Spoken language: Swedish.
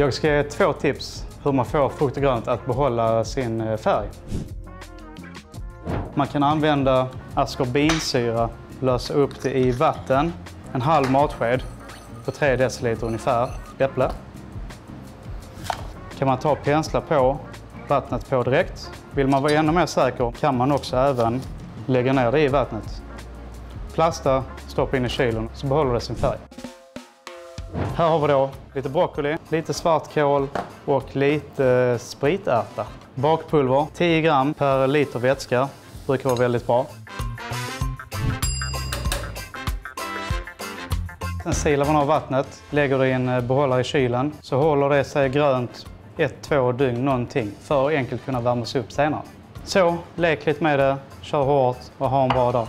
Jag ska ge två tips hur man får frukt och grönt att behålla sin eh, färg. Man kan använda askorbinsyra, lösa upp det i vatten, en halv matsked på 3 deciliter ungefär, äpple. Kan man ta pensla på vattnet på direkt. Vill man vara ännu mer säker kan man också även lägga ner det i vattnet. Plasta, stoppa in i kylen så behåller det sin färg. Här har vi då lite broccoli, lite svartkål och lite spritärta. Bakpulver, 10 gram per liter vätska, brukar vara väldigt bra. Sen silar man av vattnet, lägger det i en eh, behållare i kylen så håller det sig grönt ett, två dygn någonting för att enkelt kunna värmas upp senare. Så, lek lite med det, kör hårt och ha en bra dag.